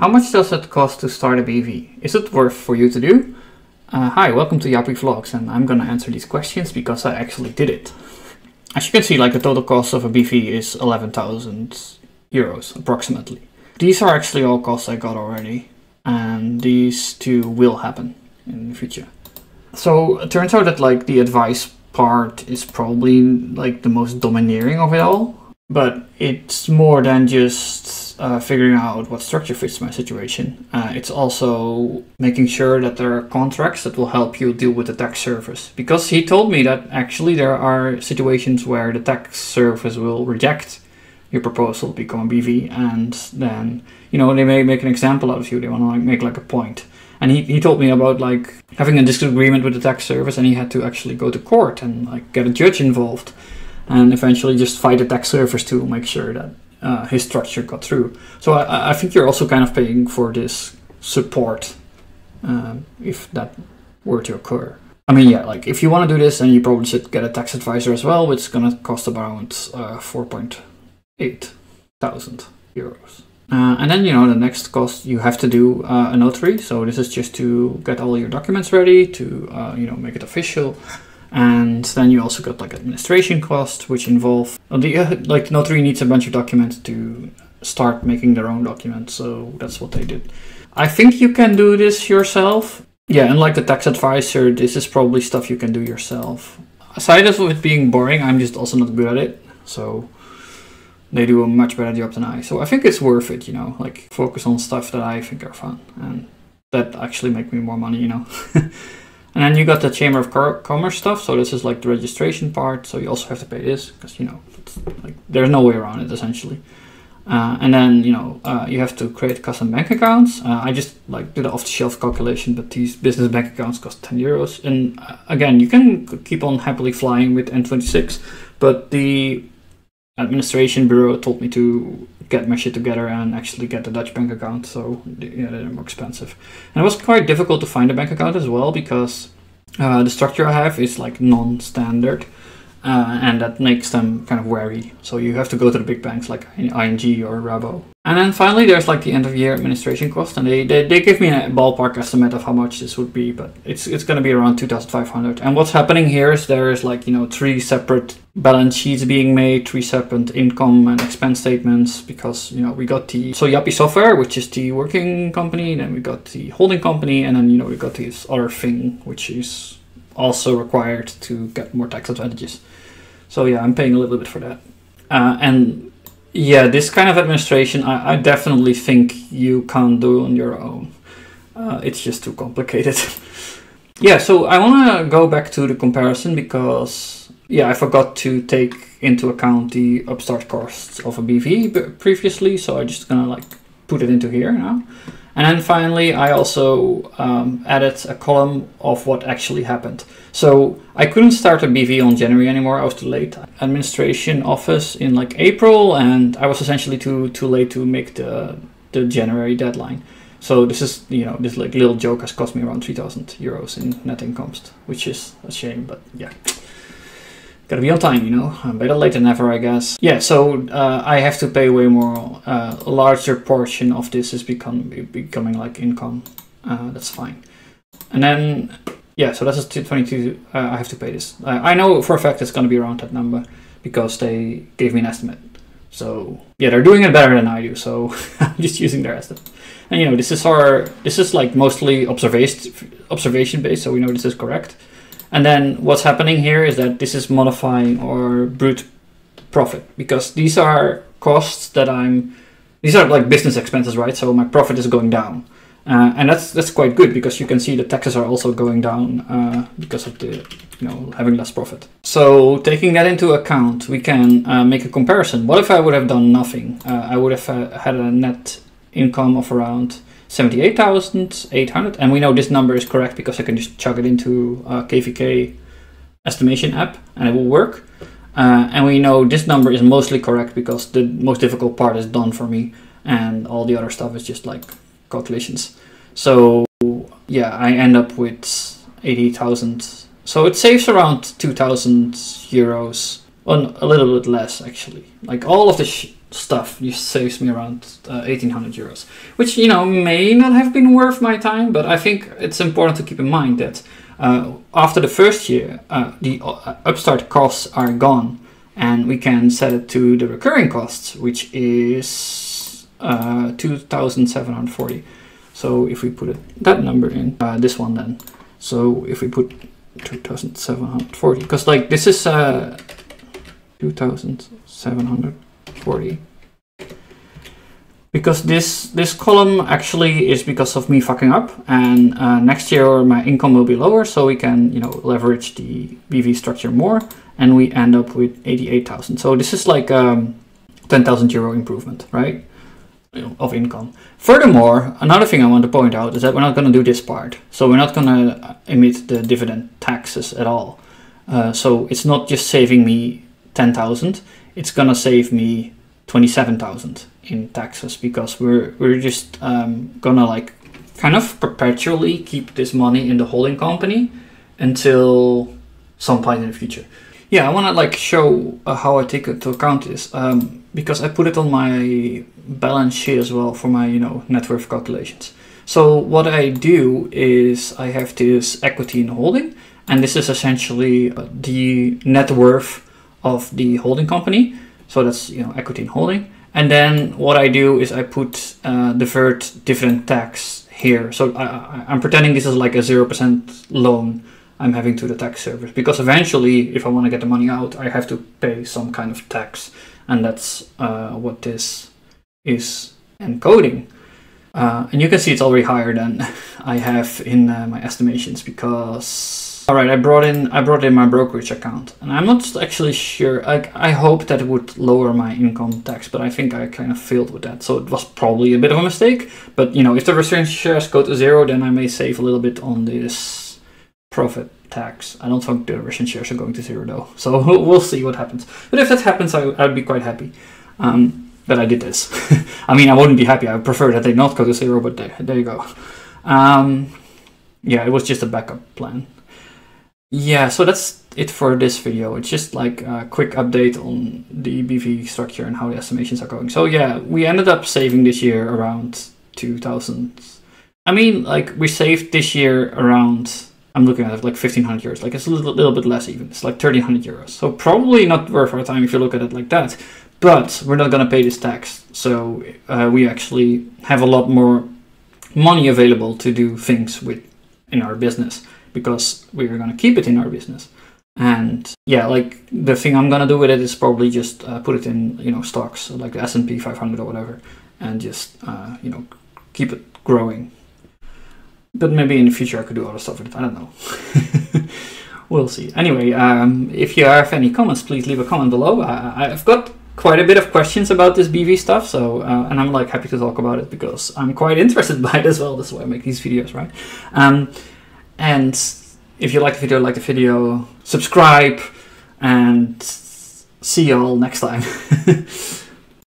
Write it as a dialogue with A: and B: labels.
A: How much does it cost to start a BV? Is it worth for you to do? Uh, hi, welcome to Jappie Vlogs, and I'm gonna answer these questions because I actually did it. As you can see, like the total cost of a BV is 11,000 euros approximately. These are actually all costs I got already, and these two will happen in the future. So it turns out that like the advice part is probably like the most domineering of it all, but it's more than just uh, figuring out what structure fits my situation. Uh, it's also making sure that there are contracts that will help you deal with the tax service. Because he told me that actually there are situations where the tax service will reject your proposal become a BV, and then you know they may make an example out of you. They want to like make like a point. And he, he told me about like having a disagreement with the tax service, and he had to actually go to court and like get a judge involved, and eventually just fight the tax service to make sure that uh, his structure got through. So I, I think you're also kind of paying for this support um, if that were to occur. I mean, yeah, like if you want to do this, then you probably should get a tax advisor as well, which is going to cost around uh, 4.8 thousand euros. Uh, and then, you know, the next cost you have to do uh, a notary. So this is just to get all your documents ready, to, uh, you know, make it official. And then you also got like administration costs, which involve, the, uh, like notary needs a bunch of documents to start making their own documents. So that's what they did. I think you can do this yourself. Yeah, unlike the tax advisor, this is probably stuff you can do yourself. Aside of it being boring, I'm just also not good at it. So they do a much better job than I. So I think it's worth it, you know, like focus on stuff that I think are fun and that actually make me more money, you know. and then you got the Chamber of Commerce stuff. So this is like the registration part. So you also have to pay this because, you know, like there's no way around it essentially. Uh, and then, you know, uh, you have to create custom bank accounts. Uh, I just like did an off the shelf calculation, but these business bank accounts cost 10 euros. And uh, again, you can keep on happily flying with N26, but the administration bureau told me to get my shit together and actually get a Dutch bank account. So yeah, they're more expensive. And it was quite difficult to find a bank account as well because uh, the structure I have is like non-standard. Uh, and that makes them kind of wary. So you have to go to the big banks like ING or Rabo. And then finally, there's like the end of year administration cost, and they, they, they give me a ballpark estimate of how much this would be, but it's it's going to be around 2,500. And what's happening here is there is like you know three separate balance sheets being made, three separate income and expense statements, because you know we got the so Jappie Software, which is the working company, then we got the holding company, and then you know we got this other thing which is also required to get more tax advantages. So yeah, I'm paying a little bit for that. Uh, and yeah, this kind of administration, I, I, definitely think you can't do on your own. Uh, it's just too complicated. yeah, so I want to go back to the comparison because yeah, I forgot to take into account the upstart costs of a BV previously, so I'm just gonna like put it into here now. And then finally, I also um, added a column of what actually happened. So I couldn't start a BV on January anymore. I was too late. Administration office in like April, and I was essentially too too late to make the the January deadline. So this is you know this like little joke has cost me around three thousand euros in net income, which is a shame, but yeah gotta be on time, you know. I'm Better late than never, I guess. Yeah, so uh, I have to pay way more. Uh, a larger portion of this is become becoming like income. Uh, that's fine. And then, yeah, so that's 22. Uh, I have to pay this. I know for a fact it's gonna be around that number because they gave me an estimate. So yeah, they're doing it better than I do. So I'm just using their estimate. And you know, this is our this is like mostly observation observation based, so we know this is correct. And then what's happening here is that this is modifying our brute profit because these are costs that I'm, these are like business expenses, right? So my profit is going down. Uh, and that's that's quite good because you can see the taxes are also going down uh, because of the you know having less profit. So taking that into account, we can uh, make a comparison. What if I would have done nothing? Uh, I would have uh, had a net income of around 78,800. And we know this number is correct because I can just chug it into a KVK estimation app and it will work. Uh, and we know this number is mostly correct because the most difficult part is done for me and all the other stuff is just like calculations. So yeah, I end up with 80,000. So it saves around 2,000 euros. Well, a little bit less actually. Like all of the stuff you saves me around uh, 1800 euros. Which you know may not have been worth my time but i think it's important to keep in mind that uh, after the first year uh, the uh, upstart costs are gone and we can set it to the recurring costs which is uh, 2740 so if we put it, that number in uh, this one then. So if we put 2740 because like this is 2700 40. Because this, this column actually is because of me fucking up and uh, next year my income will be lower so we can, you know, leverage the BV structure more and we end up with 88,000. So this is like um, 10,000 euro improvement, right? of income. Furthermore, another thing I want to point out is that we're not going to do this part. So we're not going to uh, emit the dividend taxes at all. Uh, so it's not just saving me 10,000, it's gonna save me 27,000 in taxes because we're we're just um, gonna like kind of perpetually keep this money in the holding company until some point in the future. Yeah, I want to like show uh, how I take into account this um, because I put it on my balance sheet as well for my you know net worth calculations. So what I do is I have this equity in holding, and this is essentially uh, the net worth of the holding company. So that's you know equity in holding. And then what I do is I put uh, deferred dividend tax here. So I, am pretending this is like a 0% loan I'm having to the tax service because eventually if I want to get the money out, I have to pay some kind of tax. And that's uh, what this is encoding. Uh, and you can see it's already higher than I have in uh, my estimations because all right, I brought in I brought in my brokerage account, and I'm not actually sure. I I hope that it would lower my income tax, but I think I kind of failed with that. So it was probably a bit of a mistake. But you know, if the Russian shares go to zero, then I may save a little bit on this profit tax. I don't think the Russian shares are going to zero though, so we'll see what happens. But if that happens, I, I'd be quite happy um, that I did this. I mean, I wouldn't be happy. I prefer that they not go to zero, but there, there you go. Um, yeah, it was just a backup plan. Yeah, so that's it for this video. It's just like a quick update on the BV structure and how the estimations are going. So yeah, we ended up saving this year around 2000. I mean, like we saved this year around, I'm looking at it like 1500 euros. Like it's a little, little bit less even. It's like 1300 euros. So probably not worth our time if you look at it like that. But we're not going to pay this tax. So uh, we actually have a lot more money available to do things with in our business because we're going to keep it in our business. And yeah, like the thing I'm going to do with it is probably just uh, put it in, you know, stocks like the S&P 500 or whatever, and just, uh, you know, keep it growing. But maybe in the future I could do other stuff with it. I don't know. we'll see. Anyway, um, if you have any comments, please leave a comment below. I've got quite a bit of questions about this BV stuff, so uh, and I'm like happy to talk about it because I'm quite interested by it as well. That's why I make these videos, right? Um, and if you like the video, like the video, subscribe, and see you all next time.